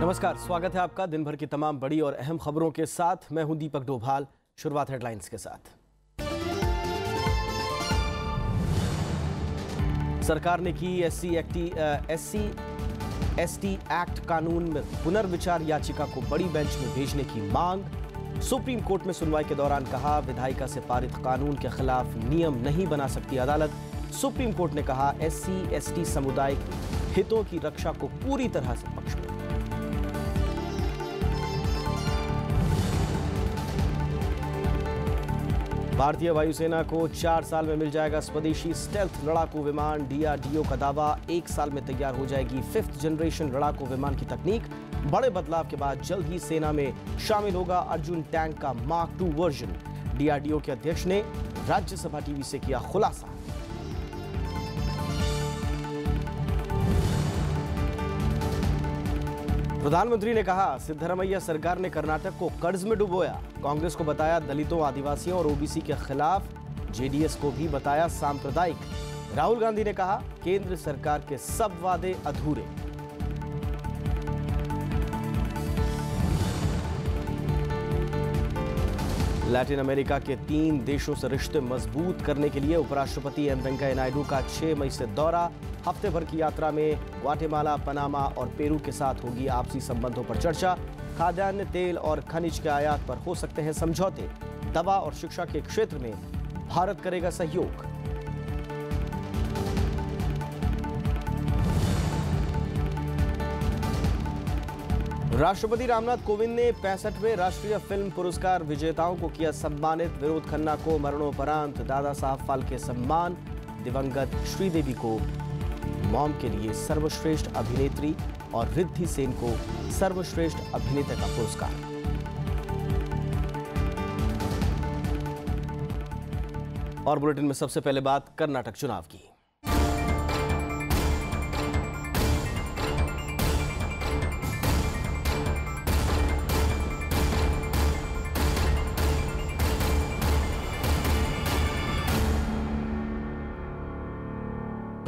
नमस्कार, स्वागत है आपका दिन भर की तमाम बड़ी और अहम खबरों के साथ। मैं हूँ दीपक डोभाल, शुरुआत हेडलाइंस के साथ। सरकार ने की एस एससी एक्टी एससी, एसटी एक्ट कानून में पुनर्विचार याचिका को बड़ी बेंच में भेजने की मांग। सुप्रीम कोर्ट में सुनवाई के दौरान कहा, विधायिका से पारित कानून के खिलाफ नियम नहीं बना सकती अदालत। सुप्रीम कोर्ट ने कहा, एससी, एसटी समुदाय हितों की रक्षा को पूरी तरह से पक्ष में भारतीय वायुसेना को चार साल में मिल जाएगा स्वदेशी स्टेल्थ लड़ाकू विमान। डीआरडीओ का दावा, एक साल में तैयार हो जाएगी फिफ्थ जनरेशन लड़ाकू विमान की तकनीक। बड़े बदलाव के बाद जल्द ही सेना में शामिल होगा अर्जुन टैंक का मार्क टू वर्जन डीआरडीओ के अध्यक्ष ने राज्यसभा टीवी से किया खुलासा। प्रधानमंत्री ने कहा, सिद्धरमैया सरकार ने कर्नाटक को कर्ज में डुबोया। कांग्रेस को बताया, दलितों, आदिवासियों और ओबीसी के खिलाफ जेडीएस को भी बताया सांप्रदायिक। राहुल गांधी ने कहा, केंद्र सरकार के सब वादे अधूरे। लैटिन अमेरिका के तीन देशों से रिश्ते मज़बूत करने के लिए उपराष्ट्रपति एम वेंकैया नायडू का 6 मई से दौरा हफ़्ते भर की यात्रा में ग्वाटेमाला, पनामा और पेरू के साथ होगी आपसी संबंधों पर चर्चा। खाद्यान्न, तेल और खनिज के आयात पर हो सकते हैं समझौते। दवा और शिक्षा के क्षेत्र में भारत करेगा सहयोग। राष्ट्रपति रामनाथ कोविंद ने पैंसठवें राष्ट्रीय फ़िल्म पुरस्कार विजेताओं को किया सम्मानित। विनोद खन्ना को मरणोपरांत, दादा साहब फाल्के सम्मान। दिवंगत श्रीदेवी को मॉम के लिए सर्वश्रेष्ठ अभिनेत्री और रिद्धि सेन को सर्वश्रेष्ठ अभिनेता का पुरस्कार। और बुलेटिन में सबसे पहले बात कर्नाटक चुनाव की।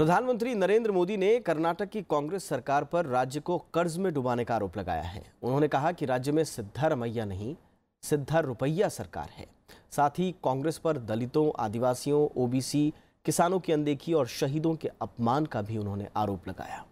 प्रधानमंत्री नरेंद्र मोदी ने कर्नाटक की कांग्रेस सरकार पर राज्य को कर्ज में डुबाने का आरोप लगाया है। उन्होंने कहा कि राज्य में सिद्धारमैया नहीं सिद्धार रुपैया सरकार है। साथ ही कांग्रेस पर दलितों, आदिवासियों, ओबीसी, किसानों की अनदेखी और शहीदों के अपमान का भी उन्होंने आरोप लगाया।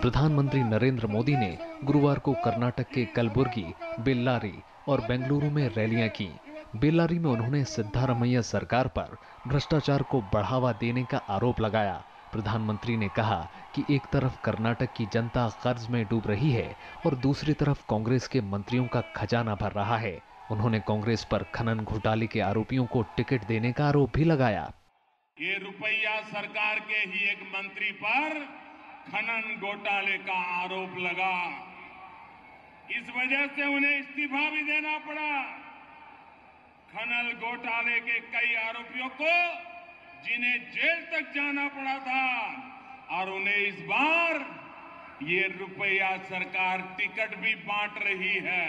प्रधानमंत्री नरेंद्र मोदी ने गुरुवार को कर्नाटक के कलबुर्गी, बेल्लारी और बेंगलुरु में रैलियाँ की। बेल्लारी में उन्होंने सिद्धारमैया सरकार पर भ्रष्टाचार को बढ़ावा देने का आरोप लगाया। प्रधानमंत्री ने कहा कि एक तरफ़ कर्नाटक की जनता कर्ज में डूब रही है और दूसरी तरफ़ कांग्रेस के मंत्रियों का खजाना भर रहा है। उन्होंने कांग्रेस पर खनन घोटाले के आरोपियों को टिकट देने का आरोप भी लगाया। ये रुपया सरकार के ही एक मंत्री पर खनन घोटाले का आरोप लगा। इस वजह से उन्हें इस्तीफा भी देना पड़ा। खनन घोटाले के कई आरोपियों को जिन्हें जेल तक जाना पड़ा था और उन्हें इस बार ये रुपया सरकार टिकट भी बांट रही है।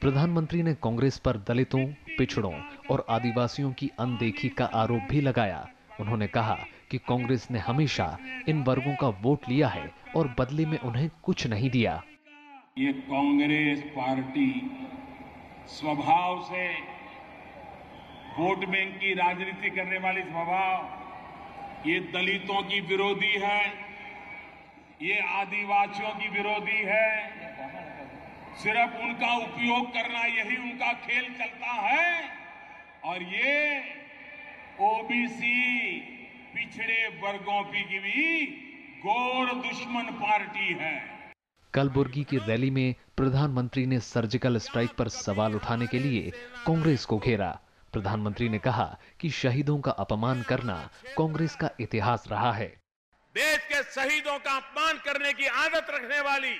प्रधानमंत्री ने कांग्रेस पर दलितों पिछड़ों और आदिवासियों की अनदेखी का आरोप भी लगाया। उन्होंने कहा कि कांग्रेस ने हमेशा इन वर्गों का वोट लिया है और बदले में उन्हें कुछ नहीं दिया। ये कांग्रेस पार्टी स्वभाव से वोट बैंक की राजनीति करने वाली स्वभाव ये दलितों की विरोधी है, ये आदिवासियों की विरोधी है। सिर्फ़ उनका उपयोग करना यही उनका खेल चलता है। और ये ओबीसी पिछड़े वर्गों की भी गौर दुश्मन पार्टी है। कलबुर्गी की रैली में प्रधानमंत्री ने सर्जिकल स्ट्राइक पर सवाल उठाने के लिए कांग्रेस को घेरा। प्रधानमंत्री ने कहा कि शहीदों का अपमान करना कांग्रेस का इतिहास रहा है। देश के शहीदों का अपमान करने की आदत रखने वाली,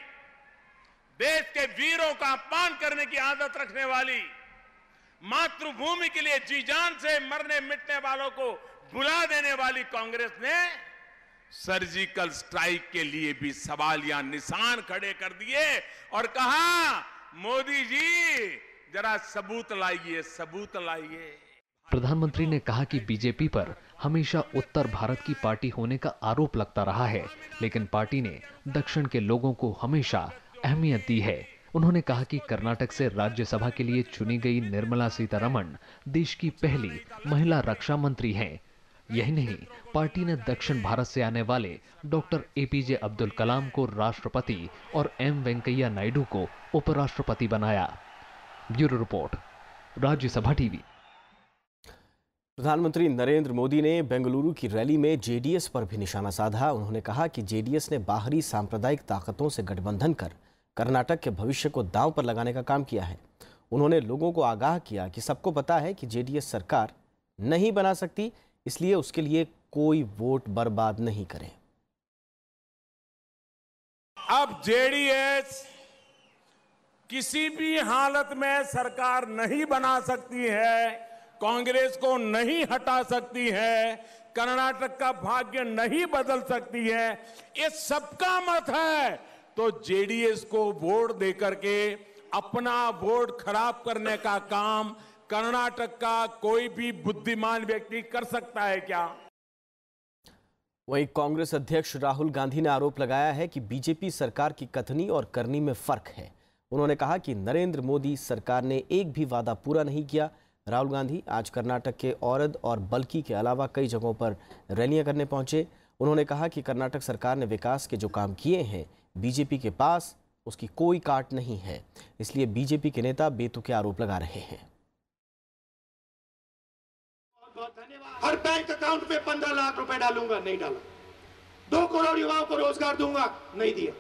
देश के वीरों का अपमान करने की आदत रखने वाली, मातृभूमि के लिए जी जान से मरने मिटने वालों को बुला देने वाली कांग्रेस ने सर्जिकल स्ट्राइक के लिए भी सवाल या निशान खड़े कर दिए और कहा, मोदी जी जरा सबूत लाइए सबूत लाइए। प्रधानमंत्री ने कहा कि बीजेपी पर हमेशा उत्तर भारत की पार्टी होने का आरोप लगता रहा है, लेकिन पार्टी ने दक्षिण के लोगों को हमेशा अहमियत दी है। उन्होंने कहा कि कर्नाटक से राज्यसभा के लिए चुनी गई निर्मला सीतारमण देश की पहली महिला रक्षा मंत्री हैं। यही नहीं, पार्टी ने दक्षिण भारत से आने वाले डॉक्टर एपीजे अब्दुल कलाम को राष्ट्रपति और एम वेंकैया नायडू को उपराष्ट्रपति बनाया। Bureau report Rajya Sabha TV. प्रधानमंत्री नरेंद्र मोदी ने बेंगलुरु की रैली में जेडीएस पर भी निशाना साधा। उन्होंने कहा कि जेडीएस ने बाहरी सांप्रदायिक ताकतों से गठबंधन कर कर्नाटक के भविष्य को दांव पर लगाने का काम किया है। उन्होंने लोगों को आगाह किया कि सबको पता है कि जेडीएस सरकार नहीं बना सकती इसलिए उसके लिए कोई वोट बर्बाद नहीं करें। अब जेडीएस किसी भी हालत में सरकार नहीं बना सकती है, कांग्रेस को नहीं हटा सकती है, कर्नाटक का भाग्य नहीं बदल सकती है, ये सबका मत है। तो जेडीएस को वोट देकर के अपना वोट खराब करने का काम कर्नाटक का कोई भी बुद्धिमान व्यक्ति कर सकता है क्या? वहीं कांग्रेस अध्यक्ष राहुल गांधी ने आरोप लगाया है कि बीजेपी सरकार की कथनी और करनी में फ़र्क है। उन्होंने कहा कि नरेंद्र मोदी सरकार ने एक भी वादा पूरा नहीं किया। राहुल गांधी आज कर्नाटक के औरद और बल्कि के अलावा कई जगहों पर रैलियाँ करने पहुँचे। उन्होंने कहा कि कर्नाटक सरकार ने विकास के जो काम किए हैं, बीजेपी के पास उसकी कोई काट नहीं है। इसलिए बीजेपी के नेता बेतुके आरोप लगा रहे हैं। हर बैंक अकाउंट पे पंद्रह लाख रुपए डालूँगा, नहीं डाला। दो करोड़ युवाओं को रोज़गार दूँगा, नहीं दिया।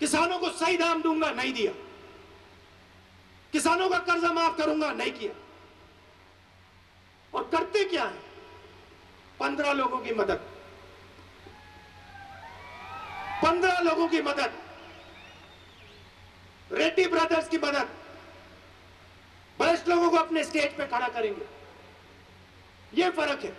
किसानों को सही दाम दूँगा, नहीं दिया। किसानों का कर्जा माफ़ करूँगा, नहीं किया। और करते क्या है? पंद्रह लोगों की मदद। पंद्रह लोगों की मदद। रेड्डी ब्रदर्स की मदद। भ्रष्ट लोगों को अपने स्टेज पे खड़ा करेंगे। ये फ़र्क है।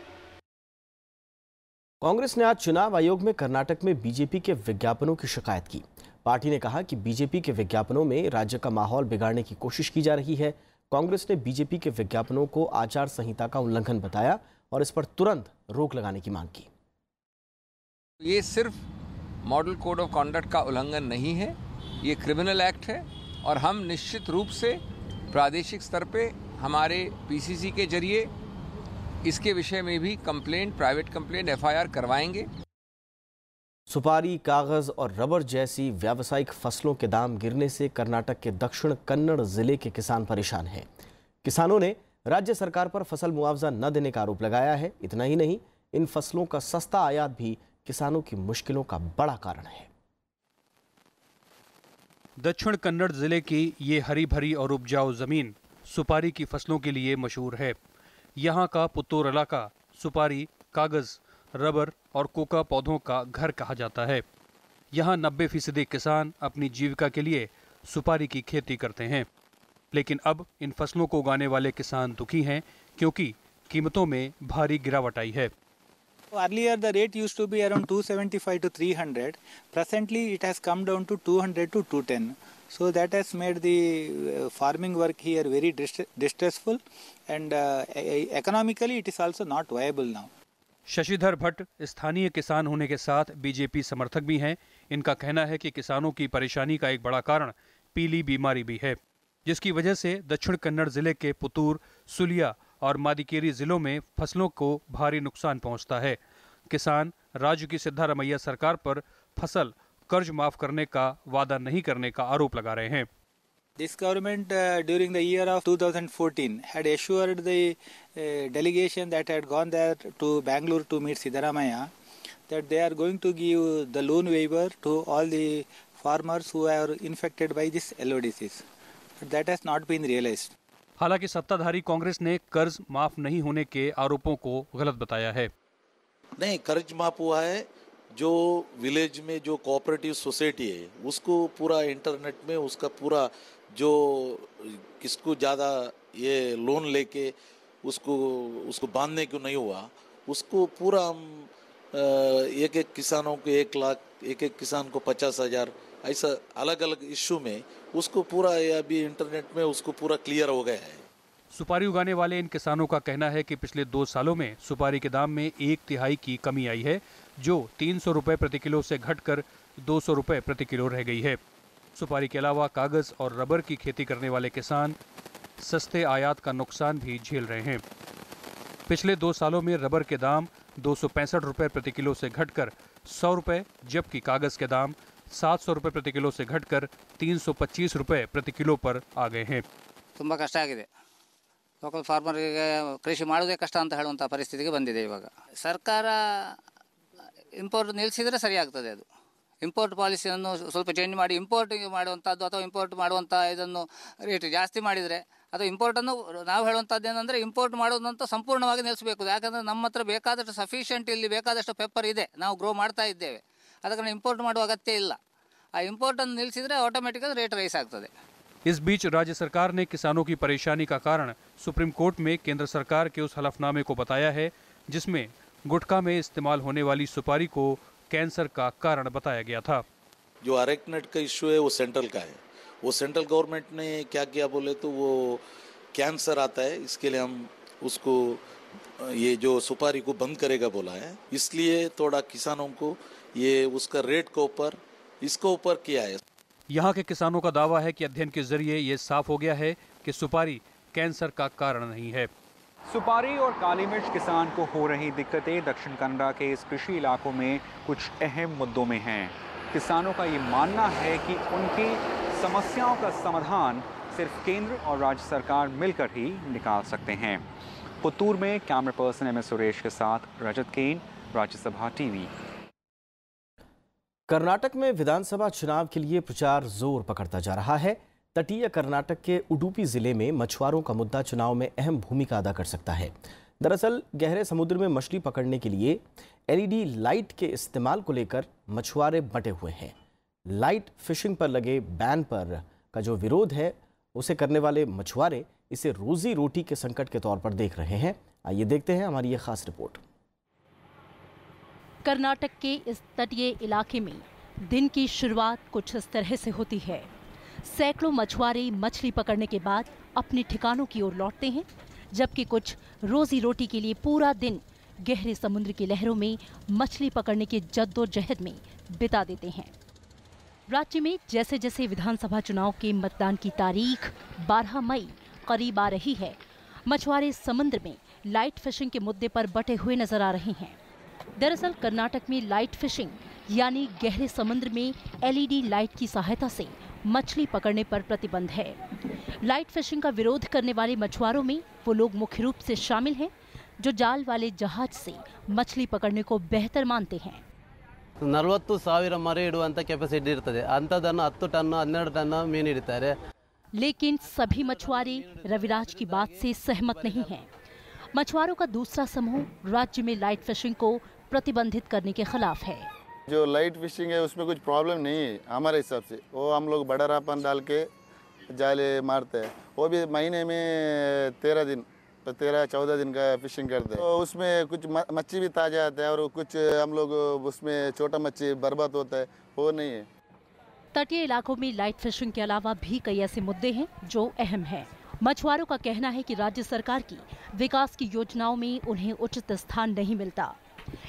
कांग्रेस ने आज चुनाव आयोग में कर्नाटक में बीजेपी के विज्ञापनों की शिकायत की। पार्टी ने कहा कि बीजेपी के विज्ञापनों में राज्य का माहौल बिगाड़ने की कोशिश की जा रही है। कांग्रेस ने बीजेपी के विज्ञापनों को आचार संहिता का उल्लंघन बताया और इस पर तुरंत रोक लगाने की मांग की। ये सिर्फ़ मॉडल कोड ऑफ़ कॉन्डक्ट का उल्लंघन नहीं है, ये क्रिमिनल एक्ट है और हम निश्चित रूप से प्रादेशिक स्तर पे हमारे पीसीसी के ज़रिए इसके विषय में भी कंप्लेंट, प्राइवेट कंप्लेंट, एफआईआर करवाएँगे। सुपारी, कागज़ और रबर जैसी व्यावसायिक फ़सलों के दाम गिरने से कर्नाटक के दक्षिण कन्नड़ ज़िले के किसान परेशान हैं। किसानों ने राज्य सरकार पर फ़सल मुआवजा न देने का आरोप लगाया है। इतना ही नहीं, इन फ़सलों का सस्ता आयात भी किसानों की मुश्किलों का बड़ा कारण है। दक्षिण कन्नड़ ज़िले की ये हरी भरी और उपजाऊ ज़मीन सुपारी की फ़सलों के लिए मशहूर है। यहाँ का पुत्तूर इलाका सुपारी, कागज़ रबर और कोका पौधों का घर कहा जाता है। यहाँ नब्बे फ़ीसदी किसान अपनी जीविका के लिए सुपारी की खेती करते हैं। लेकिन अब इन फ़सलों को उगाने वाले किसान दुखी हैं, क्योंकि कीमतों में भारी गिरावट आई है। Earlier the rate used to be around two seventy five to three hundred presently it has come down to two hundred to two ten so that has made the farming work here very distressful and economically it is also not viable now Shashidhar Bhatt स्थानीय किसान होने के साथ BJP समर्थक भी हैं। इनका कहना है कि किसानों की परेशानी का एक बड़ा कारण पीली बीमारी भी है, जिसकी वजह से दक्षिण कन्नड़ ज़िले के पुतूर, सुलिया और मादिकेरी जिलों में फ़सलों को भारी नुकसान पहुँचता है। किसान राज्य की सिद्धारमैया सरकार पर फ़सल कर्ज माफ़ करने का वादा नहीं करने का आरोप लगा रहे हैं। This government uh, during the year of 2014 had assured the uh, delegation that had gone there to Bangalore to meet Siddharamaya that they are going to give the loan waiver to all the farmers who are infected by this yellow disease. But that has not been realized. हालाँकि सत्ताधारी कांग्रेस ने कर्ज माफ़ नहीं होने के आरोपों को गलत बताया है नहीं कर्ज माफ़ हुआ है जो विलेज में जो कोऑपरेटिव सोसाइटी है उसको पूरा इंटरनेट में उसका पूरा जो किसको ज़्यादा ये लोन लेके उसको उसको बांधने क्यों नहीं हुआ, उसको पूरा हम एक एक किसानों को एक लाख एक एक किसान को पचास हज़ार, ऐसा अलग अलग इश्यू में उसको पूरा ये अभी इंटरनेट में उसको पूरा क्लियर हो गया है। सुपारी उगाने वाले इन किसानों का कहना है कि पिछले दो सालों में सुपारी के दाम में एक तिहाई की कमी आई है, जो तीन सौ रुपये प्रति किलो से घटकर दो सौ रुपये प्रति किलो रह गई है। सुपारी के अलावा कागज और रबर की खेती करने वाले किसान सस्ते आयात का नुकसान भी झेल रहे हैं पिछले दो सालों में रबर के दाम दो रुपए प्रति किलो से घटकर सौ रुपए जबकि कागज के दाम सात सौ रुपए प्रति किलो से घटकर तीन सौ पच्चीस रुपए प्रति किलो पर आ गए हैं ತುಂಬ ಕಷ್ಟ ಆಗಿದೆ ಲೋಕಲ್ ಫಾರ್ಮರಿಗೆ ಕೃಷಿ ಮಾಡೋದೇ ಕಷ್ಟ ಅಂತ ಹೇಳುವಂಥ ಪರಿಸ್ಥಿತಿಗೆ ಬಂದಿದೆ ಇವಾಗ ಸರ್ಕಾರ ಇಂಪೋರ್ಟ್ ನಿಲ್ಲಿಸಿದರೆ ಸರಿಯಾಗ್ತದೆ ಅದು ಇಂಪೋರ್ಟ್ ಪಾಲಿಸಿಯನ್ನು ಸ್ವಲ್ಪ ಚೇಂಜ್ ಮಾಡಿ ಇಂಪೋರ್ಟ್ ಮಾಡುವಂಥದ್ದು ಅಥವಾ ಇಂಪೋರ್ಟ್ ಮಾಡುವಂಥ ಇದನ್ನು ರೇಟ್ ಜಾಸ್ತಿ ಮಾಡಿದರೆ ಅದು ಇಂಪೋರ್ಟನ್ನು ನಾವು ಹೇಳುವಂಥದ್ದು ಏನಂದರೆ ಇಂಪೋರ್ಟ್ ಮಾಡೋದಂತ ಸಂಪೂರ್ಣವಾಗಿ ನಿಲ್ಲಿಸಬೇಕು ಯಾಕಂದರೆ ನಮ್ಮ ಹತ್ರ ಬೇಕಾದಷ್ಟು ಸಫಿಷಿಯೆಂಟ್ ಇಲ್ಲಿ ಬೇಕಾದಷ್ಟು ಪೆಪ್ಪರ್ ಇದೆ ನಾವು ಗ್ರೋ ಮಾಡ್ತಾ ಇದ್ದೇವೆ ಅದಕ್ಕೆ ಇಂಪೋರ್ಟ್ ಮಾಡುವ ಅಗತ್ಯ ಇಲ್ಲ ಆ ಇಂಪೋರ್ಟನ್ನು ನಿಲ್ಲಿಸಿದರೆ ಆಟೋಮೆಟಿಕಾಗಿ ರೇಟ್ ರೈಸ್ ಆಗ್ತದೆ इस बीच राज्य सरकार ने किसानों की परेशानी का कारण सुप्रीम कोर्ट में केंद्र सरकार के उस हलफनामे को बताया है जिसमें गुटखा में इस्तेमाल होने वाली सुपारी को कैंसर का कारण बताया गया था। जो अरेकनेट का इश्यू है वो सेंट्रल का है। वो सेंट्रल गवर्नमेंट ने क्या किया बोले तो वो कैंसर आता है इसके लिए हम उसको ये जो सुपारी को बंद करेगा बोला है। इसलिए थोड़ा किसानों को ये उसका रेट के ऊपर इसके ऊपर किया है। यहाँ के किसानों का दावा है कि अध्ययन के ज़रिए ये साफ़ हो गया है कि सुपारी कैंसर का कारण नहीं है। सुपारी और काली मिर्च किसान को हो रही दिक्कतें दक्षिण कन्नड़ा के इस कृषि इलाकों में कुछ अहम मुद्दों में हैं। किसानों का ये मानना है कि उनकी समस्याओं का समाधान सिर्फ़ केंद्र और राज्य सरकार मिलकर ही निकाल सकते हैं। पुतूर में camera person M S Suresh के साथ रजत केन, राज्यसभा टीवी। कर्नाटक में विधानसभा चुनाव के लिए प्रचार ज़ोर पकड़ता जा रहा है। तटीय कर्नाटक के उडुपी ज़िले में मछुआरों का मुद्दा चुनाव में अहम भूमिका अदा कर सकता है। दरअसल, गहरे समुद्र में मछली पकड़ने के लिए एलईडी लाइट के इस्तेमाल को लेकर मछुआरे बटे हुए हैं। लाइट फिशिंग पर लगे बैन पर का जो विरोध है, उसे करने वाले मछुआरे इसे रोजी रोटी के संकट के तौर पर देख रहे हैं। आइए देखते हैं हमारी ये खास रिपोर्ट। कर्नाटक के इस तटीय इलाके में दिन की शुरुआत कुछ इस तरह से होती है। सैकड़ों मछुआरे मछली पकड़ने के बाद अपने ठिकानों की ओर लौटते हैं, जबकि कुछ रोजी रोटी के लिए पूरा दिन गहरे समुद्र की लहरों में मछली पकड़ने के जद्दोजहद में बिता देते हैं। राज्य में जैसे जैसे विधानसभा चुनाव के मतदान की तारीख 12 मई करीब आ रही है, मछुआरे समुद्र में लाइट फिशिंग के मुद्दे पर बटे हुए नज़र आ रहे हैं। दरअसल कर्नाटक में लाइट फिशिंग, यानी गहरे समुद्र में एलईडी लाइट की सहायता से मछली पकड़ने पर प्रतिबंध है लाइट फिशिंग का विरोध करने वाले मछुआरों में वो लोग मुख्य रूप से शामिल हैं जो जाल वाले जहाज से मछली पकड़ने को बेहतर मानते हैं ನಲವತ್ತು ಸಾವಿರ ಮರಿ ಇಡುವಂಥ ಕೆಪಾಸಿಟಿ ಇರ್ತದೆ ಅಂಥದ್ದನ್ನು ಹತ್ತು ಟನ್ನು ಹನ್ನೆರಡು ಟನ್ನು ಮೀನು ಹಿಡಿತಾರೆ लेकिन सभी मछुआरे रविराज की बात से सहमत नहीं हैं मछुआरों का दूसरा समूह राज्य में लाइट फिशिंग को प्रतिबंधित करने के खिलाफ है जो लाइट फिशिंग है, उसमें कुछ प्रॉब्लम नहीं है हमारे हिसाब से। वो हम लोग बड़ा रापन डाल के जाले मारते हैं। वो भी महीने में तेरह दिन, तेरह, चौदह दिन का फिशिंग करते हैं। तो उसमें कुछ मच्छी भी ताज़ा आता है और कुछ हम लोग उसमें छोटा मच्छी बर्बाद होता है, वो नहीं है। तटीय इलाकों में लाइट फिशिंग के अलावा भी कई ऐसे मुद्दे हैं जो अहम हैं। मछुआरों का कहना है कि राज्य सरकार की विकास की योजनाओं में उन्हें उचित स्थान नहीं मिलता।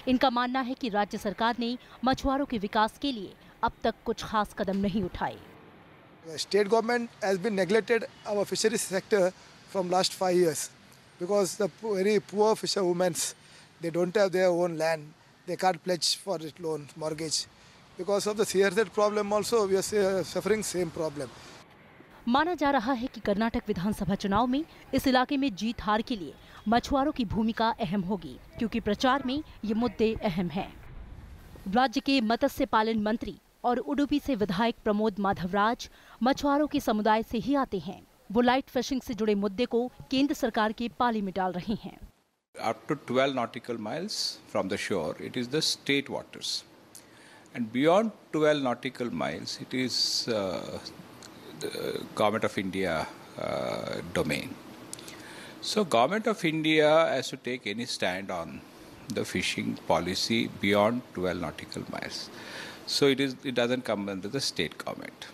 इनका मानना है कि राज्य सरकार ने मछुआरों के विकास के लिए अब तक कुछ खास कदम नहीं उठाए। State government has been neglected our fisheries sector from last five years because the very poor fisher womens they don't have their own land they card pledge for it loan mortgage because of the sheer problem also we are suffering same problem माना जा रहा है कि कर्नाटक विधानसभा चुनाव में इस इलाके में जीत हार के लिए मछुआरों की भूमिका अहम होगी क्योंकि प्रचार में ये मुद्दे अहम हैं राज्य के मत्स्य पालन मंत्री और उडुपी से विधायक प्रमोद माधवराज मछुआरों के समुदाय से ही आते हैं वो लाइट फिशिंग से जुड़े मुद्दे को केंद्र सरकार के पाली में डाल रहे हैं Up to 12 nautical miles from the shore, it is the state waters. And beyond 12 nautical miles, it is uh, the government of India uh, domain. So government of India has to take any stand on the fishing policy beyond 12 nautical miles. So it is it doesn't come under the state government.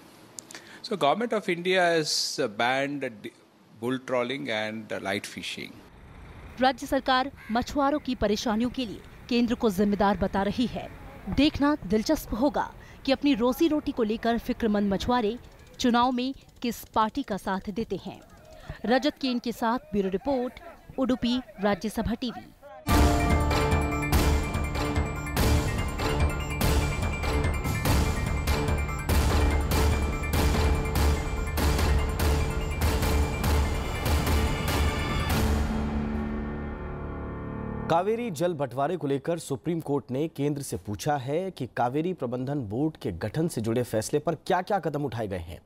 So government of India has banned bull trawling and uh, light fishing. राज्य सरकार मछुआरों की परेशानियों के लिए केंद्र को जिम्मेदार बता रही है देखना दिलचस्प होगा कि अपनी रोजी रोटी को लेकर फिक्रमंद मछुआरे चुनाव में किस पार्टी का साथ देते हैं रजत केन के साथ bureau report, Udupi Rajya Sabha TV. Kaveri जल बंटवारे को लेकर सुप्रीम कोर्ट ने केंद्र से पूछा है कि कावेरी प्रबंधन बोर्ड के गठन से जुड़े फैसले पर क्या क्या कदम उठाए गए हैं।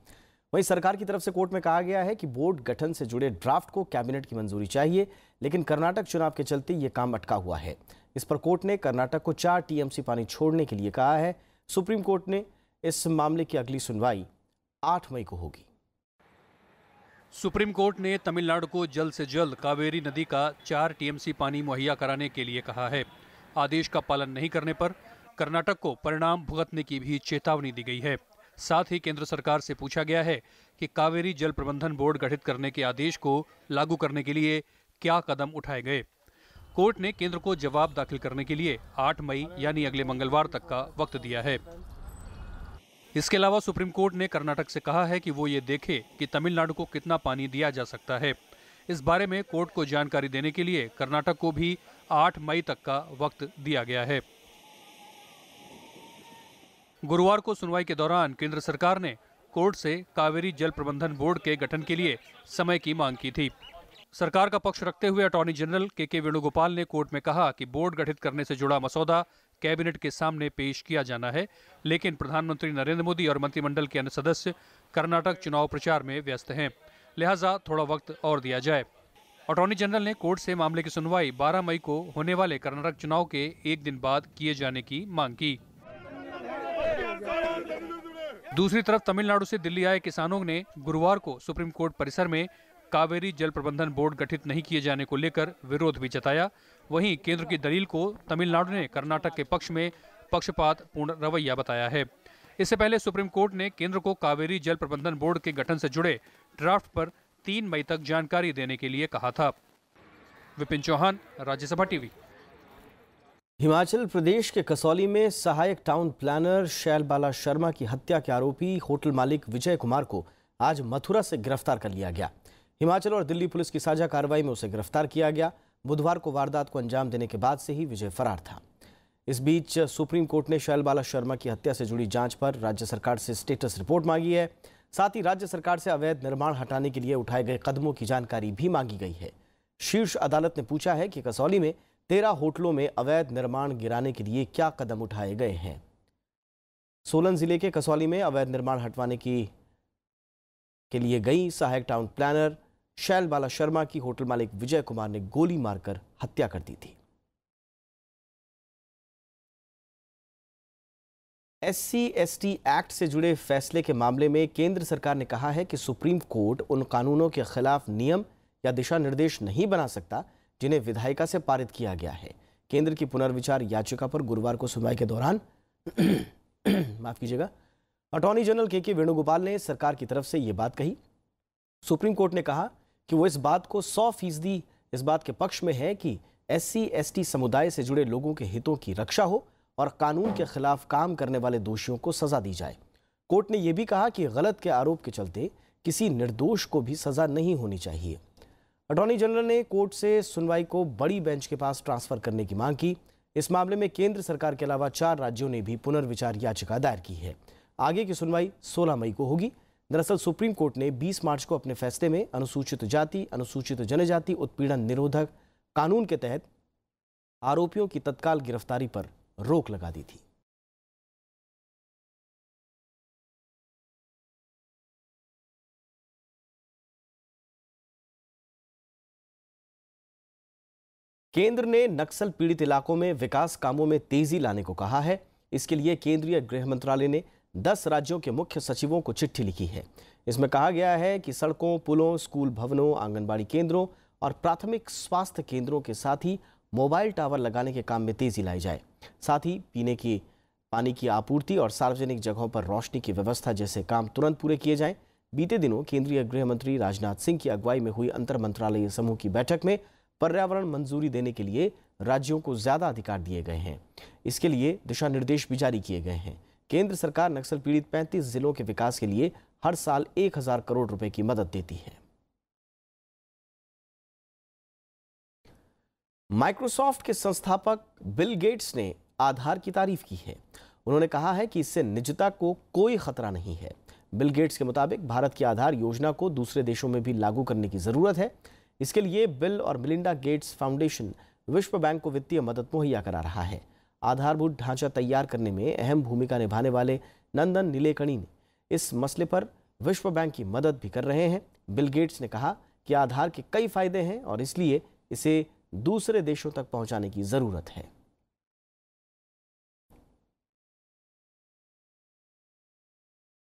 वहीं सरकार की तरफ़ से कोर्ट में कहा गया है कि बोर्ड गठन से जुड़े ड्राफ्ट को कैबिनेट की मंजूरी चाहिए, लेकिन कर्नाटक चुनाव के चलते ये काम अटका हुआ है। इस पर कोर्ट ने कर्नाटक को चार टीएमसी पानी छोड़ने के लिए कहा है। सुप्रीम कोर्ट ने इस मामले की अगली सुनवाई आठ मई को होगी। सुप्रीम कोर्ट ने तमिलनाडु को जल्द से जल्द कावेरी नदी का चार टीएमसी पानी मुहैया कराने के लिए कहा है। आदेश का पालन नहीं करने पर कर्नाटक को परिणाम भुगतने की भी चेतावनी दी गई है। साथ ही केंद्र सरकार से पूछा गया है कि कावेरी जल प्रबंधन बोर्ड गठित करने के आदेश को लागू करने के लिए क्या कदम उठाए गए। कोर्ट ने केंद्र को जवाब दाखिल करने के लिए 8 मई यानी अगले मंगलवार तक का वक्त दिया है। इसके अलावा सुप्रीम कोर्ट ने कर्नाटक से कहा है कि वो ये देखे कि तमिलनाडु को कितना पानी दिया जा सकता है। इस बारे में कोर्ट को जानकारी देने के लिए कर्नाटक को भी 8 मई तक का वक्त दिया गया है। गुरुवार को सुनवाई के दौरान केंद्र सरकार ने कोर्ट से कावेरी जल प्रबंधन बोर्ड के गठन के लिए समय की मांग की थी। सरकार का पक्ष रखते हुए अटॉर्नी जनरल के के वेणुगोपाल ने कोर्ट में कहा कि बोर्ड गठित करने से जुड़ा मसौदा कैबिनेट के सामने पेश किया जाना है, लेकिन प्रधानमंत्री नरेंद्र मोदी और मंत्रिमंडल के अन्य सदस्य कर्नाटक चुनाव प्रचार में व्यस्त हैं। लिहाजा थोड़ा वक्त और दिया जाए। अटॉर्नी जनरल ने कोर्ट से मामले की सुनवाई 12 मई को होने वाले कर्नाटक चुनाव के एक दिन बाद किए जाने की मांग की। दूसरी तरफ़ तमिलनाडु से दिल्ली आए किसानों ने गुरुवार को सुप्रीम कोर्ट परिसर में कावेरी जल प्रबंधन बोर्ड गठित नहीं किए जाने को लेकर विरोध भी जताया। वहीं केंद्र की दलील को तमिलनाडु ने कर्नाटक के पक्ष में पक्षपात पूर्ण रवैया बताया है। इससे पहले सुप्रीम कोर्ट ने केंद्र को कावेरी जल प्रबंधन बोर्ड के गठन से जुड़े ड्राफ्ट पर तीन मई तक जानकारी देने के लिए कहा था। विपिन चौहान, राज्यसभा टीवी। हिमाचल प्रदेश के कसौली में सहायक टाउन प्लानर शैल बाला शर्मा की हत्या के आरोपी होटल मालिक विजय कुमार को आज मथुरा से गिरफ़्तार कर लिया गया। हिमाचल और दिल्ली पुलिस की साझा कार्रवाई में उसे गिरफ़्तार किया गया। बुधवार को वारदात को अंजाम देने के बाद से ही विजय फरार था। इस बीच सुप्रीम कोर्ट ने शैल बाला शर्मा की हत्या से जुड़ी जाँच पर राज्य सरकार से स्टेटस रिपोर्ट मांगी है। साथ ही राज्य सरकार से अवैध निर्माण हटाने के लिए उठाए गए कदमों की जानकारी भी मांगी गई है। शीर्ष अदालत ने पूछा है कि कसौली में तेरह होटलों में अवैध निर्माण गिराने के लिए क्या कदम उठाए गए हैं? सोलन ज़िले के कसौली में अवैध निर्माण हटवाने की, के लिए गई सहायक टाउन प्लानर शैल बाला शर्मा की होटल मालिक विजय कुमार ने गोली मारकर हत्या कर दी थी। एससी, एसटी एक्ट से जुड़े फैसले के मामले में केंद्र सरकार ने कहा है कि सुप्रीम कोर्ट उन कानूनों के खिलाफ नियम या दिशा निर्देश नहीं बना सकता जिन्हें विधायिका से पारित किया गया है। केंद्र की पुनर्विचार याचिका पर गुरुवार को सुनवाई के दौरान माफ़ कीजिएगा, अटॉर्नी जनरल के के वेणुगोपाल ने सरकार की तरफ़ से ये बात कही। सुप्रीम कोर्ट ने कहा कि वो इस बात को सौ फ़ीसदी इस बात के पक्ष में है कि एस सी समुदाय से जुड़े लोगों के हितों की रक्षा हो और कानून के खिलाफ काम करने वाले दोषियों को सजा दी जाए। कोर्ट ने यह भी कहा कि गलत के आरोप के चलते किसी निर्दोष को भी सजा नहीं होनी चाहिए। अटॉर्नी जनरल ने कोर्ट से सुनवाई को बड़ी बेंच के पास ट्रांसफ़र करने की मांग की। इस मामले में केंद्र सरकार के अलावा चार राज्यों ने भी पुनर्विचार याचिका दायर की है। आगे की सुनवाई 16 मई को होगी। दरअसल सुप्रीम कोर्ट ने 20 मार्च को अपने फैसले में अनुसूचित जाति, अनुसूचित जनजाति, उत्पीड़न निरोधक कानून के तहत आरोपियों की तत्काल गिरफ्तारी पर रोक लगा दी थी। केंद्र ने नक्सल पीड़ित इलाकों में विकास कामों में तेज़ी लाने को कहा है। इसके लिए केंद्रीय गृह मंत्रालय ने 10 राज्यों के मुख्य सचिवों को चिट्ठी लिखी है। इसमें कहा गया है कि सड़कों, पुलों, स्कूल भवनों, आंगनबाड़ी केंद्रों और प्राथमिक स्वास्थ्य केंद्रों के साथ ही मोबाइल टावर लगाने के काम में तेज़ी लाई जाए। साथ ही पीने की, पानी की आपूर्ति और सार्वजनिक जगहों पर रोशनी की व्यवस्था जैसे काम तुरंत पूरे किए जाएँ। बीते दिनों केंद्रीय गृह मंत्री राजनाथ सिंह की अगुवाई में हुई अंतर मंत्रालय समूह की बैठक में पर्यावरण मंजूरी देने के लिए राज्यों को ज़्यादा अधिकार दिए गए हैं। इसके लिए दिशा निर्देश भी जारी किए गए हैं। केंद्र सरकार नक्सल पीड़ित 35 जिलों के विकास के लिए हर साल 1000 करोड़ रुपए की मदद देती है। माइक्रोसॉफ्ट के संस्थापक बिल गेट्स ने आधार की तारीफ़ की है। उन्होंने कहा है कि इससे निजता को कोई खतरा नहीं है। बिल गेट्स के मुताबिक भारत की आधार योजना को दूसरे देशों में भी लागू करने की ज़रूरत है। इसके लिए बिल और मिलिंडा गेट्स फाउंडेशन विश्व बैंक को वित्तीय मदद मुहैया करा रहा है। आधारभूत ढांचा तैयार करने में अहम भूमिका निभाने वाले नंदन नीलेकणी ने इस मसले पर विश्व बैंक की मदद भी कर रहे हैं। बिल गेट्स ने कहा कि आधार के कई फ़ायदे हैं और इसलिए इसे दूसरे देशों तक पहुँचाने की ज़रूरत है।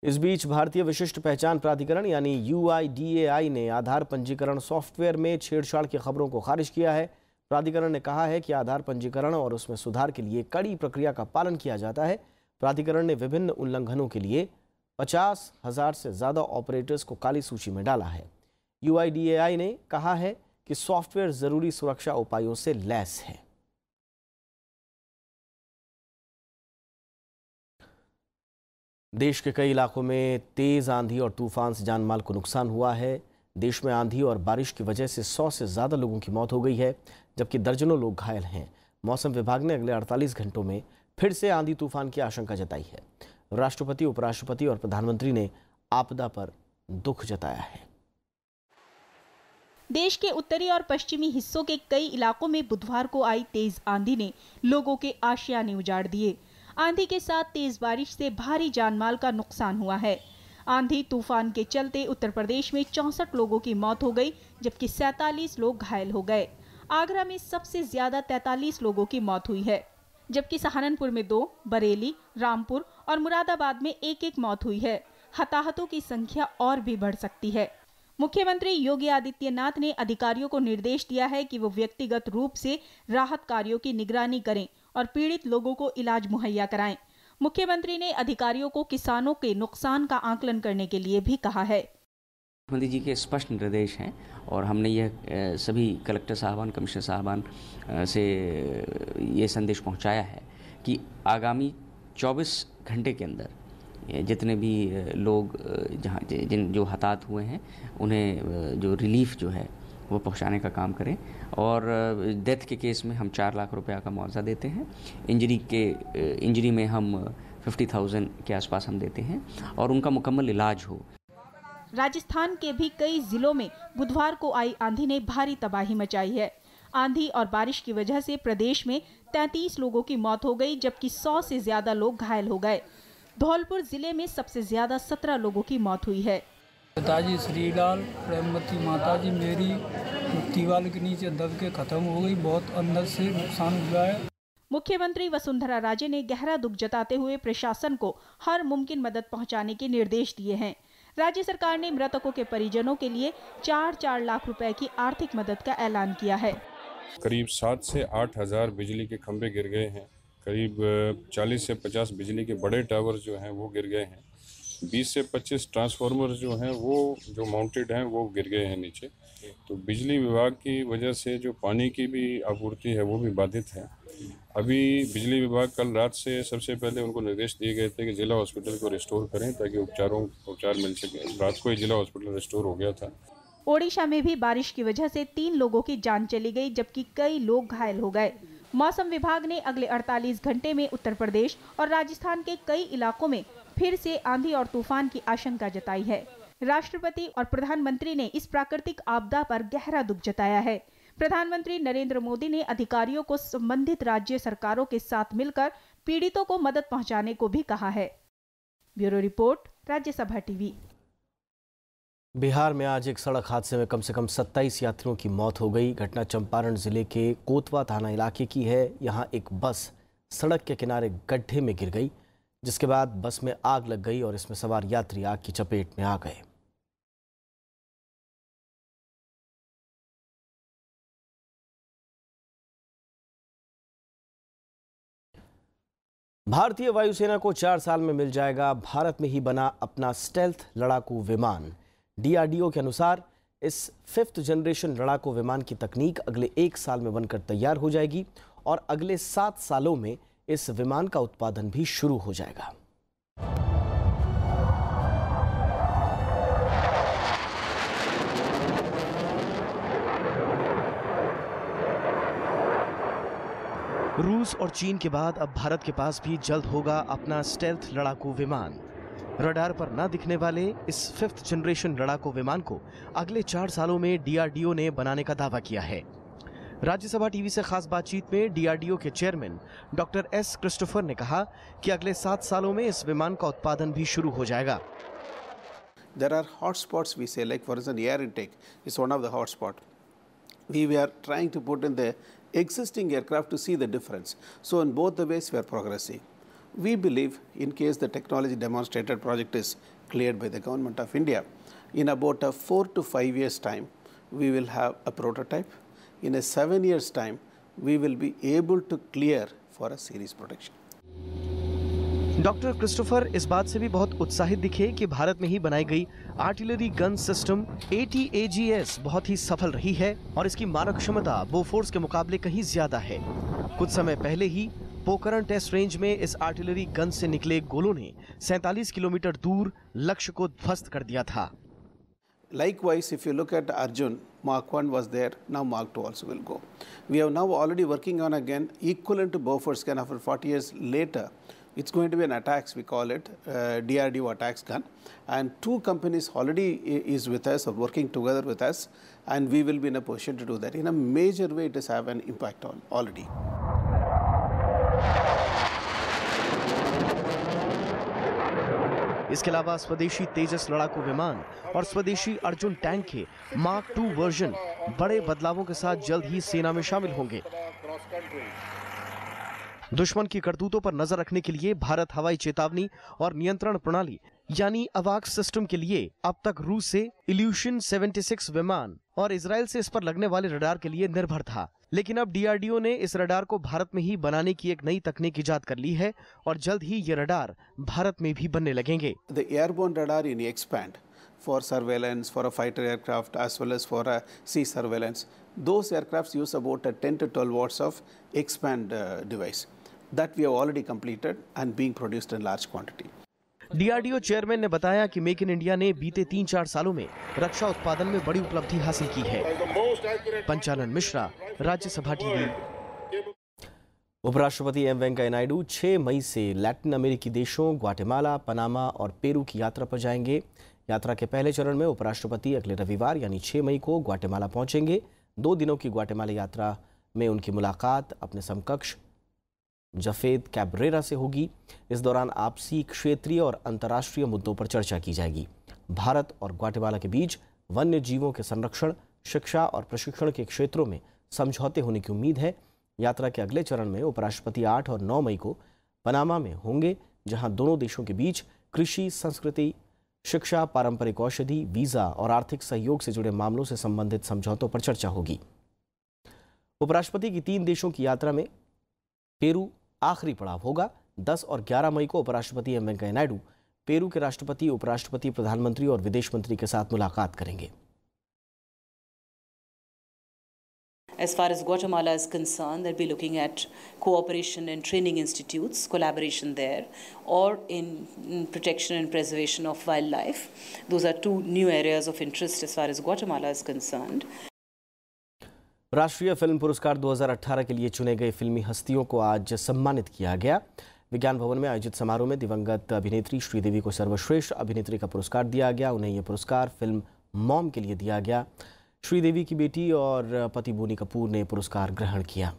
इस बीच भारतीय विशिष्ट पहचान प्राधिकरण यानी UIDAI ने आधार पंजीकरण सॉफ्टवेयर में छेड़छाड़ की खबरों को खारिज किया है। प्राधिकरण ने कहा है कि आधार पंजीकरण और उसमें सुधार के लिए कड़ी प्रक्रिया का पालन किया जाता है। प्राधिकरण ने विभिन्न उल्लंघनों के लिए पचास हज़ार से ज़्यादा ऑपरेटर्स को काली सूची में डाला है। UIDAI ने कहा है कि सॉफ्टवेयर ज़रूरी सुरक्षा उपायों से लैस है। देश के कई इलाकों में तेज आंधी और तूफ़ान से जान माल को नुकसान हुआ है। देश में आंधी और बारिश की वजह से सौ से ज़्यादा लोगों की मौत हो गई है, जबकि दर्जनों लोग घायल हैं। मौसम विभाग ने अगले 48 घंटों में फिर से आंधी तूफ़ान की आशंका जताई है। राष्ट्रपति, उपराष्ट्रपति और प्रधानमंत्री ने आपदा पर दुख जताया है। देश के उत्तरी और पश्चिमी हिस्सों के कई इलाकों में बुधवार को आई तेज आंधी ने लोगों के आशियाने उजाड़ दिए। आंधी के साथ तेज बारिश से भारी जानमाल का नुकसान हुआ है। आंधी तूफ़ान के चलते उत्तर प्रदेश में चौसठ लोगों की मौत हो गई, जबकि सैतालीस लोग घायल हो गए। आगरा में सबसे ज़्यादा तैतालीस लोगों की मौत हुई है, जबकि सहारनपुर में दो, बरेली, रामपुर और मुरादाबाद में एक एक मौत हुई है। हताहतों की संख्या और भी बढ़ सकती है। मुख्यमंत्री योगी आदित्यनाथ ने अधिकारियों को निर्देश दिया है कि वो व्यक्तिगत रूप से राहत कार्यों की निगरानी करें और पीड़ित लोगों को इलाज मुहैया कराएँ। मुख्यमंत्री ने अधिकारियों को किसानों के नुकसान का आकलन करने के लिए भी कहा है। मुख्यमंत्री जी के स्पष्ट निर्देश हैं और हमने यह सभी कलेक्टर साहबान, कमिश्नर साहबान से ये संदेश पहुँचाया है कि आगामी 24 घंटे के अंदर जितने भी लोग जहाँ, जिन, जो हताहत हुए हैं, उन्हें जो रिलीफ जो है वो पहुँचाने का काम करें। और डेथ के केस में हम चार लाख रुपया का मुआवजा देते हैं। इंजरी के इंजरी में हम फिफ्टी थाउज़ेंड के आसपास हम देते हैं और उनका मुकम्मल इलाज हो। राजस्थान के भी कई जिलों में बुधवार को आई आंधी ने भारी तबाही मचाई है। आंधी और बारिश की वजह से प्रदेश में 33 लोगों की मौत हो गई, जबकि 100 से ज़्यादा लोग घायल हो गए। धौलपुर ज़िले में सबसे ज़्यादा 17 लोगों की मौत हुई है। पिताजी श्रीलाल प्रेमवती माता जी मेरी दीवार के नीचे दब के खत्म हो गई बहुत अंदर से नुकसान हुआ है। मुख्यमंत्री वसुंधरा राजे ने गहरा दुख जताते हुए प्रशासन को हर मुमकिन मदद पहुँचाने के निर्देश दिए हैं। राज्य सरकार ने मृतकों के परिजनों के लिए चार चार लाख रुपए की आर्थिक मदद का ऐलान किया है। करीब सात से आठ हज़ार बिजली के खंभे गिर गए हैं। करीब चालीस से पचास बिजली के बड़े टावर जो हैं वो गिर गए हैं। 20 से 25 ट्रांसफार्मर जो हैं, वो जो माउंटेड हैं, वो गिर गए हैं नीचे। तो बिजली विभाग की वजह से जो पानी की भी आपूर्ति है, वो भी बाधित है। अभी बिजली विभाग कल रात से सबसे पहले उनको निर्देश दिए गए थे कि जिला हॉस्पिटल को रिस्टोर करें, ताकि उपचारों, उपचार मिल सके। रात को ही जिला हॉस्पिटल रिस्टोर हो गया था। ओडिशा में भी बारिश की वजह से तीन लोगों की जान चली गई, जबकि कई लोग घायल हो गए। मौसम विभाग ने अगले 48 घंटे में उत्तर प्रदेश और राजस्थान के कई इलाकों में फिर से आंधी और तूफ़ान की आशंका जताई है। राष्ट्रपति और प्रधानमंत्री ने इस प्राकृतिक आपदा पर गहरा दुख जताया है। प्रधानमंत्री नरेंद्र मोदी ने अधिकारियों को संबंधित राज्य सरकारों के साथ मिलकर पीड़ितों को मदद पहुँचाने को भी कहा है। Bureau report, Rajya Sabha TV. Bihar में आज एक सड़क हादसे में कम से कम 27 यात्रियों की मौत हो गई। घटना चंपारण ज़िले के कोतवा थाना इलाके की है। यहाँ एक बस सड़क के किनारे गड्ढे में गिर गई। जिसके बाद बस में आग लग गई और इसमें सवार यात्री आग की चपेट में आ गए। भारतीय वायुसेना को चार साल में मिल जाएगा भारत में ही बना अपना स्टेल्थ लड़ाकू विमान। डीआरडीओ के अनुसार इस फिफ्थ जनरेशन लड़ाकू विमान की तकनीक अगले एक साल में बनकर तैयार हो जाएगी और अगले सात सालों में इस विमान का उत्पादन भी शुरू हो जाएगा। रूस और चीन के बाद अब भारत के पास भी जल्द होगा अपना स्टेल्थ लड़ाकू विमान। रडार पर ना दिखने वाले इस फिफ्थ जनरेशन लड़ाकू विमान को अगले चार सालों में डीआरडीओ ने बनाने का दावा किया है। राज्यसभा टीवी से खास बातचीत में डीआरडीओ के चेयरमैन डॉक्टर एस क्रिस्टोफर ने कहा कि अगले सात सालों में इस विमान का उत्पादन भी शुरू हो जाएगा। There are hotspots we say like for air intake is one of the hotspot we we are trying to put in the existing aircraft to see the difference so in both the ways we are progressing we believe in case the technology demonstrated project is clear by the government of India in about a four to five years time we will have a prototype In a seven years time, we will be able to clear for a series production. Doctor Christopher इस बात से भी बहुत उत्साहित दिखे कि भारत में ही बनाई गई आर्टिलरी गन सिस्टम एटीएजीएस बहुत ही सफल रही है और इसकी मारक क्षमता बोफोर्स के मुकाबले कहीं ज़्यादा है कुछ समय पहले ही पोकरण टेस्ट रेंज में इस आर्टिलरी गन से निकले गोलों ने 47 किलोमीटर दूर लक्ष्य को ध्वस्त कर दिया था Likewise, if you look at Arjun, Mark 1 was there, now Mark 2 also will go. We are now already working on again equivalent to Bofors gun after 40 years later. It's going to be an attacks, we call it, uh, DRDO attacks gun. And two companies already is with us or working together with us, and we will be in a position to do that. In a major way, it has have an impact on already. इसके अलावा स्वदेशी तेजस लड़ाकू विमान और स्वदेशी Arjun tank के mark two version बड़े बदलावों के साथ जल्द ही सेना में शामिल होंगे। दुश्मन की करतूतों पर नज़र रखने के लिए भारत हवाई चेतावनी और नियंत्रण प्रणाली, यानी अवाक सिस्टम के लिए अब तक रूस से इल्यूशन 76 विमान और इसराइल से इस पर लगने वाले रडार के लिए निर्भर था। लेकिन अब डीआरडीओ ने इस रडार को भारत में ही बनाने की एक नई तकनीक इजाद कर ली है और जल्द ही ये रडार भारत में भी बनने लगेंगे for surveillance, for a fighter aircraft, as well as for a sea surveillance. Those aircrafts use about a 10 to 12 watts of expand uh, device. That we have already completed and being produced in large quantity. DRDO chairman ने बताया कि make in India ने बीते तीन चार सालों में रक्षा उत्पादन में बड़ी उपलब्धि हासिल की है। पंचानन मिश्रा, राज्यसभा टीवी। उपराष्ट्रपति एम वेंकैया नायडू 6 मई से लैटिन अमेरिकी देशों, ग्वाटेमाला, पनामा और पेरू की यात्रा पर जाएँगे। यात्रा के पहले चरण में उपराष्ट्रपति अगले रविवार, यानी 6 मई को ग्वाटेमाला पहुँचेंगे। दो दिनों की ग्वाटेमाला यात्रा में उनकी मुलाकात, अपने समकक्ष जफेद कैबरेरा से होगी। इस दौरान आपसी क्षेत्रीय और अंतर्राष्ट्रीय मुद्दों पर चर्चा की जाएगी। भारत और ग्वाटेमाला के बीच वन्य जीवों के संरक्षण, शिक्षा और प्रशिक्षण के क्षेत्रों में समझौते होने की उम्मीद है। यात्रा के अगले चरण में उपराष्ट्रपति 8 और 9 मई को पनामा में होंगे, जहाँ दोनों देशों के बीच कृषि, संस्कृति, शिक्षा, पारंपरिक औषधि, वीज़ा और आर्थिक सहयोग से जुड़े मामलों से संबंधित समझौतों पर चर्चा होगी। उपराष्ट्रपति की तीन देशों की यात्रा में पेरू आखिरी पड़ाव होगा 10 और 11 मई को उपराष्ट्रपति एम वेंकैया नायडू पेरू के राष्ट्रपति उपराष्ट्रपति प्रधानमंत्री और विदेश मंत्री के साथ मुलाकात करेंगे As far as Guatemala is concerned, they'll be looking at cooperation in training institutes, collaboration there, or in, protection and preservation of wildlife. Those are two new areas of interest as far as Guatemala is concerned. राष्ट्रीय film पुरस्कार 2018 के लिए चुने गए फिल्मी हस्तियों को आज सम्मानित किया गया। विज्ञान भवन में आयोजित समारोह में दिवंगत अभिनेत्री श्रीदेवी को सर्वश्रेष्ठ अभिनेत्री का पुरस्कार दिया गया। उन्हें यह पुरस्कार फ़िल्म मॉम के लिए दिया गया। श्रीदेवी की बेटी और पति बोनी कपूर ने पुरस्कार ग्रहण किया।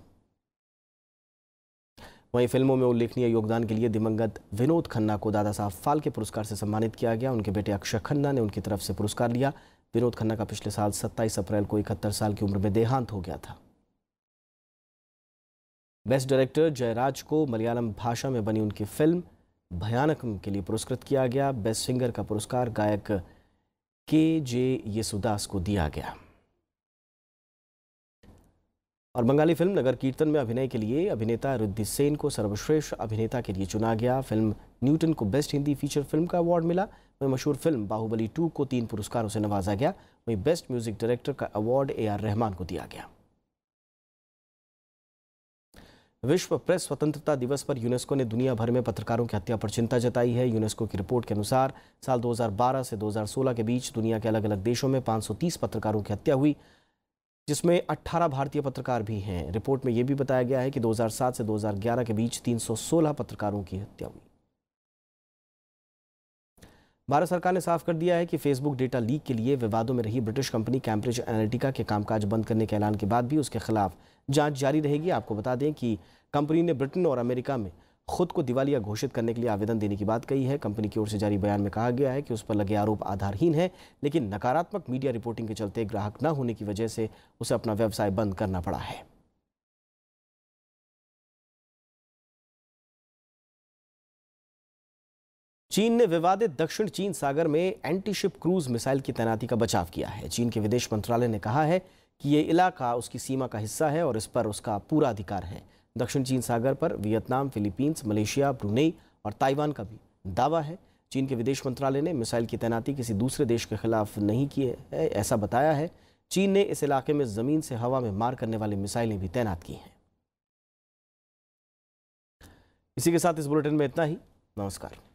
वहीं फ़िल्मों में उल्लेखनीय योगदान के लिए दिवंगत विनोद खन्ना को दादा साहब फाल्के पुरस्कार से सम्मानित किया गया। उनके बेटे अक्षय खन्ना ने उनकी तरफ़ से पुरस्कार लिया। विनोद खन्ना का पिछले साल 27 अप्रैल को इकहत्तर साल की उम्र में देहांत हो गया था। बेस्ट डायरेक्टर जयराज को मलयालम भाषा में बनी उनकी फ़िल्म भयानकम के लिए पुरस्कृत किया गया। बेस्ट सिंगर का पुरस्कार गायक के जे येसुदास को दिया गया। और बंगाली फ़िल्म नगर कीर्तन में अभिनय के लिए अभिनेता रिद्धि सेन को सर्वश्रेष्ठ अभिनेता के लिए चुना गया। फ़िल्म न्यूटन को बेस्ट हिंदी फीचर फ़िल्म का अवार्ड मिला। वहीं मशहूर फ़िल्म बाहुबली टू को तीन पुरस्कारों से नवाजा गया। वहीं बेस्ट म्यूज़िक डायरेक्टर का अवार्ड ए आर रहमान को दिया गया। विश्व प्रेस स्वतंत्रता दिवस पर यूनेस्को ने दुनिया भर में पत्रकारों की हत्या पर चिंता जताई है। यूनेस्को की रिपोर्ट के अनुसार, साल 2012 से 2016 के बीच दुनिया के अलग अलग देशों में 530 पत्रकारों की हत्या हुई, जिसमें 18 भारतीय पत्रकार भी हैं। रिपोर्ट में यह भी बताया गया है कि 2007 से 2011 के बीच 316 पत्रकारों की हत्या हुई। भारत सरकार ने साफ़ कर दिया है कि फेसबुक डेटा लीक के लिए विवादों में रही ब्रिटिश कंपनी कैम्ब्रिज एनालिटिका के कामकाज बंद करने के ऐलान के बाद भी उसके खिलाफ जाँच जारी रहेगी। आपको बता दें कि कंपनी ने ब्रिटेन और अमेरिका में खुद को दिवालिया घोषित करने के लिए आवेदन देने की बात कही है। कंपनी की ओर से जारी बयान में कहा गया है कि उस पर लगे आरोप आधारहीन है, लेकिन नकारात्मक मीडिया रिपोर्टिंग के चलते ग्राहक न होने की वजह से उसे अपना व्यवसाय बंद करना पड़ा है। चीन ने विवादित दक्षिण चीन सागर में एंटीशिप क्रूज मिसाइल की तैनाती का बचाव किया है। चीन के विदेश मंत्रालय ने कहा है कि ये इलाका उसकी सीमा का हिस्सा है और इस पर उसका पूरा अधिकार है। दक्षिण चीन सागर पर वियतनाम, फिलीपींस, मलेशिया, ब्रुनेई और ताइवान का भी दावा है। चीन के विदेश मंत्रालय ने मिसाइल की तैनाती किसी दूसरे देश के खिलाफ नहीं की है, ऐसा बताया है। चीन ने इस इलाके में ज़मीन से हवा में मार करने वाली मिसाइलें भी तैनात की हैं। इसी के साथ इस बुलेटिन में इतना ही। नमस्कार।